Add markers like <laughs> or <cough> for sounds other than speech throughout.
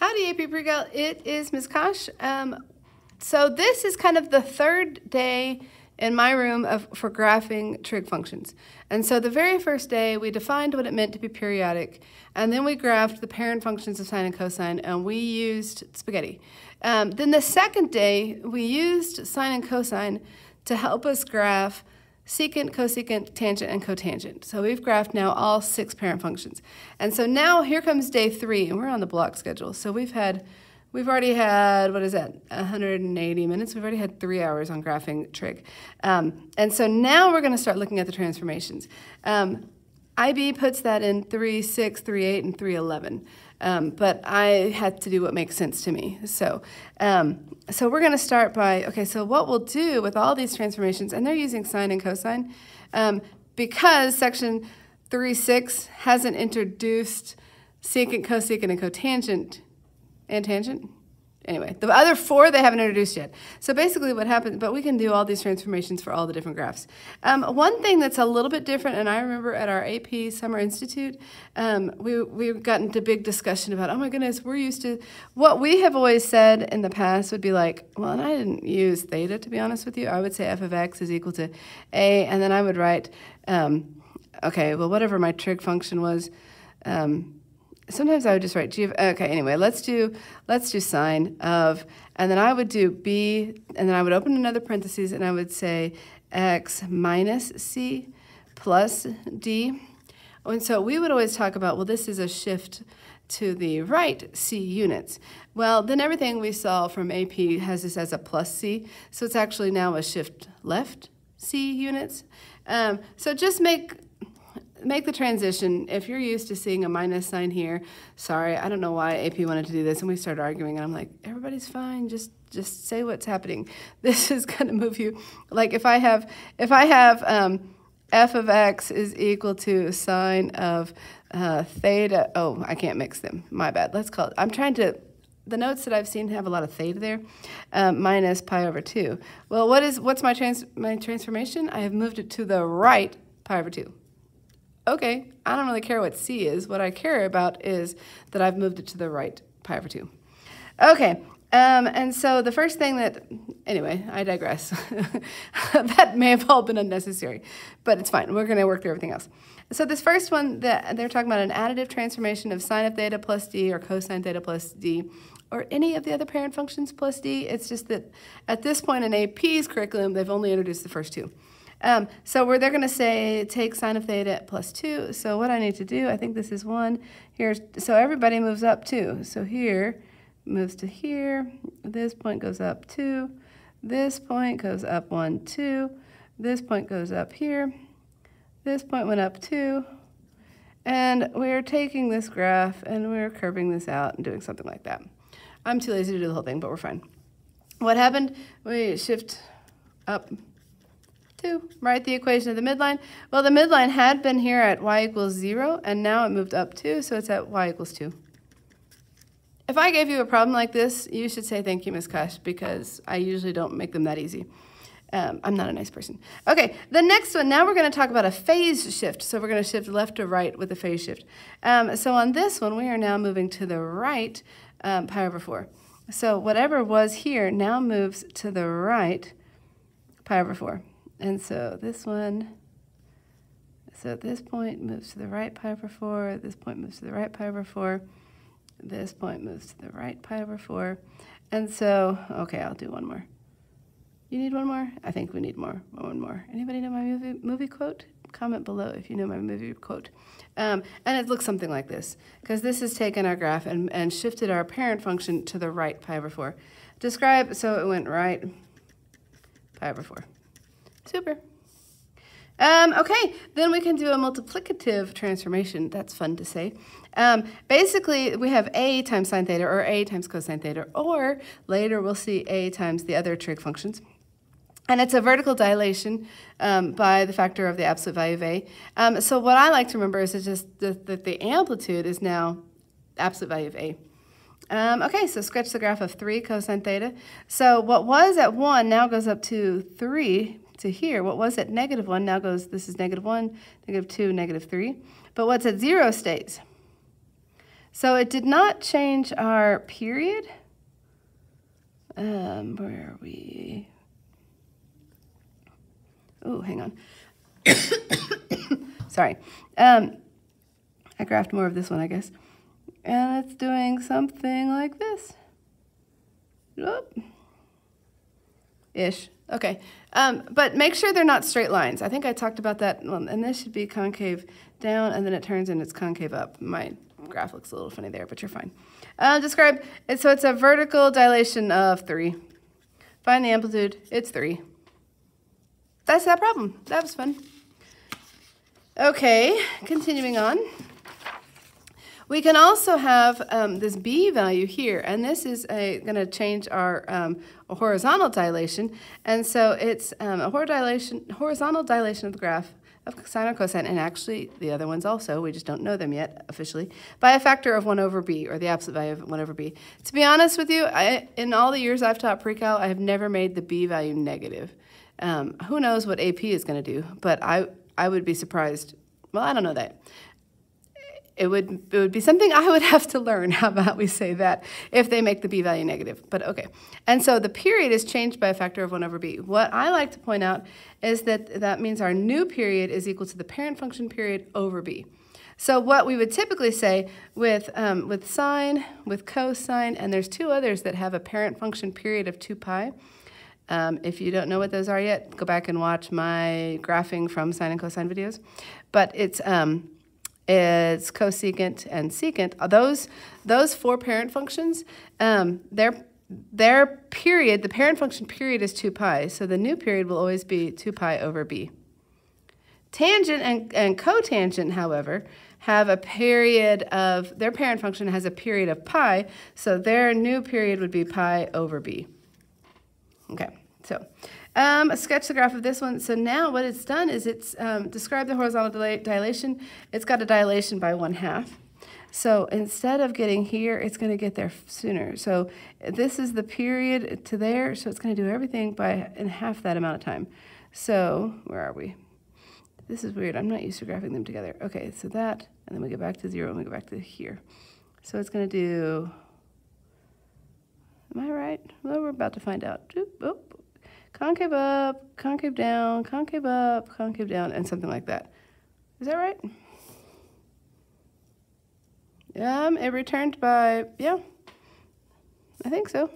Howdy, AP Pre-Cal. It is Ms. Kosh. Um, so this is kind of the third day in my room of, for graphing trig functions. And so the very first day, we defined what it meant to be periodic, and then we graphed the parent functions of sine and cosine, and we used spaghetti. Um, then the second day, we used sine and cosine to help us graph secant, cosecant, tangent, and cotangent. So we've graphed now all six parent functions. And so now here comes day three, and we're on the block schedule. So we've had, we've already had, what is that, 180 minutes? We've already had three hours on graphing trig. Um, and so now we're going to start looking at the transformations. Um, IB puts that in 3, 6, 3, 8, and 3, 11. Um, but I had to do what makes sense to me. So, um, so we're going to start by, okay, so what we'll do with all these transformations, and they're using sine and cosine, um, because section three six hasn't introduced secant, cosecant, and cotangent and tangent, Anyway, the other four they haven't introduced yet. So basically what happens, but we can do all these transformations for all the different graphs. Um, one thing that's a little bit different, and I remember at our AP Summer Institute, um, we, we got into big discussion about, oh my goodness, we're used to, what we have always said in the past would be like, well, and I didn't use theta to be honest with you. I would say f of x is equal to a, and then I would write, um, okay, well, whatever my trig function was, um, sometimes I would just write G of, okay, anyway, let's do, let's do sine of, and then I would do B, and then I would open another parentheses, and I would say X minus C plus D. And so we would always talk about, well, this is a shift to the right C units. Well, then everything we saw from AP has this as a plus C, so it's actually now a shift left C units. Um, so just make make the transition. If you're used to seeing a minus sign here, sorry, I don't know why AP wanted to do this, and we started arguing, and I'm like, everybody's fine, just just say what's happening. <laughs> This is going to move you. Like if I have if I have um, f of x is equal to sine of uh, theta. Oh, I can't mix them. My bad. Let's call it. I'm trying to. The notes that I've seen have a lot of theta there, um, minus pi over two. Well, what is what's my trans my transformation? I have moved it to the right pi over two okay, I don't really care what C is. What I care about is that I've moved it to the right pi over 2. Okay, um, and so the first thing that, anyway, I digress. <laughs> that may have all been unnecessary, but it's fine. We're going to work through everything else. So this first one, that they're talking about an additive transformation of sine of theta plus d or cosine theta plus d or any of the other parent functions plus d. It's just that at this point in AP's curriculum, they've only introduced the first two. Um, so where they're going to say take sine of theta plus 2. So what I need to do, I think this is 1. Here, so everybody moves up 2. So here moves to here. This point goes up 2. This point goes up 1, 2. This point goes up here. This point went up 2. And we're taking this graph and we're curving this out and doing something like that. I'm too lazy to do the whole thing, but we're fine. What happened? We shift up 2. Write the equation of the midline. Well, the midline had been here at y equals 0, and now it moved up 2, so it's at y equals 2. If I gave you a problem like this, you should say thank you, Ms. Kosh, because I usually don't make them that easy. Um, I'm not a nice person. Okay, the next one, now we're going to talk about a phase shift. So we're going to shift left to right with a phase shift. Um, so on this one, we are now moving to the right um, pi over 4. So whatever was here now moves to the right pi over 4. And so this one, so at this point moves to the right pi over 4, this point moves to the right pi over 4, this point moves to the right pi over 4. And so, okay, I'll do one more. You need one more? I think we need more. One more. Anybody know my movie, movie quote? Comment below if you know my movie quote. Um, and it looks something like this, because this has taken our graph and, and shifted our parent function to the right pi over 4. Describe, so it went right pi over 4. Super. Um, okay, then we can do a multiplicative transformation. That's fun to say. Um, basically, we have a times sine theta or a times cosine theta, or later we'll see a times the other trig functions. And it's a vertical dilation um, by the factor of the absolute value of a. Um, so what I like to remember is just that the, the, amplitude is now absolute value of a. Um, okay, so sketch the graph of 3 cosine theta. So what was at 1 now goes up to 3 to here, what was at negative 1 now goes, this is negative 1, negative 2, negative 3. But what's at 0 stays. So it did not change our period. Um, where are we? Oh, hang on. <coughs> Sorry. Um, I graphed more of this one, I guess. And it's doing something like this. Oop. Ish. Okay. Um, but make sure they're not straight lines. I think I talked about that. And this should be concave down, and then it turns and it's concave up. My graph looks a little funny there, but you're fine. Uh, describe, it, so it's a vertical dilation of 3. Find the amplitude. It's 3. That's that problem. That was fun. Okay, continuing on. We can also have um, this b value here, and this is going to change our um, horizontal dilation. And so it's um, a horizontal dilation of the graph of sine or cosine, and actually the other ones also, we just don't know them yet officially, by a factor of 1 over b, or the absolute value of 1 over b. To be honest with you, I, in all the years I've taught pre-cal, I have never made the b value negative. Um, who knows what AP is going to do, but I, I would be surprised. Well, I don't know that it would it would be something I would <laughs> have to learn. How about we say that if they make the b value negative? But okay. And so the period is changed by a factor of 1 over b. What I like to point out is that that means our new period is equal to the parent function period over b. So what we would typically say with um, with sine, with cosine, and there's two others that have a parent function period of 2 pi. Um, if you don't know what those are yet, go back and watch my graphing from sine and cosine videos. But it's um, is cosecant and secant. Those those four parent functions, um, their their period, the parent function period is 2 pi, so the new period will always be 2 pi over b. Tangent and, and cotangent, however, have a period of, their parent function has a period of pi, so their new period would be pi over b. Okay, so um, sketch the graph of this one. So now what it's done is it's um, described the horizontal dilation. It's got a dilation by one half. So instead of getting here, it's going to get there sooner. So this is the period to there, so it's going to do everything by in half that amount of time. So where are we? This is weird. I'm not used to graphing them together. Okay, so that, and then we go back to zero, and we go back to here. So it's going to do, am I right? Well, we're about to find out. Oop, oop concave up, concave down, concave up, concave down, and something like that. Is that right? Um, it returned by, yeah, I think so.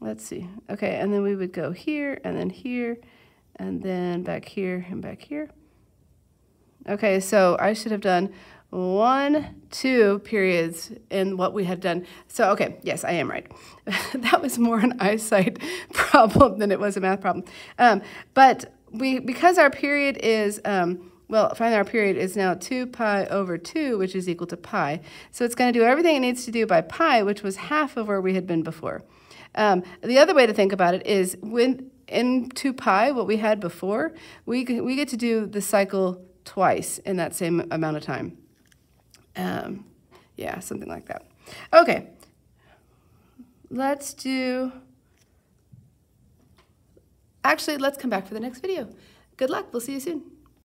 Let's see. Okay, and then we would go here, and then here, and then back here, and back here. Okay, so I should have done one, two periods in what we had done. So, okay, yes, I am right. <laughs> that was more an eyesight <laughs> problem than it was a math problem. Um, but we, because our period is, um, well, find our period is now 2 pi over 2, which is equal to pi. So it's going to do everything it needs to do by pi, which was half of where we had been before. Um, the other way to think about it is when in 2 pi, what we had before, we, we get to do the cycle twice in that same amount of time. Um, yeah, something like that. Okay, let's do, actually, let's come back for the next video. Good luck. We'll see you soon.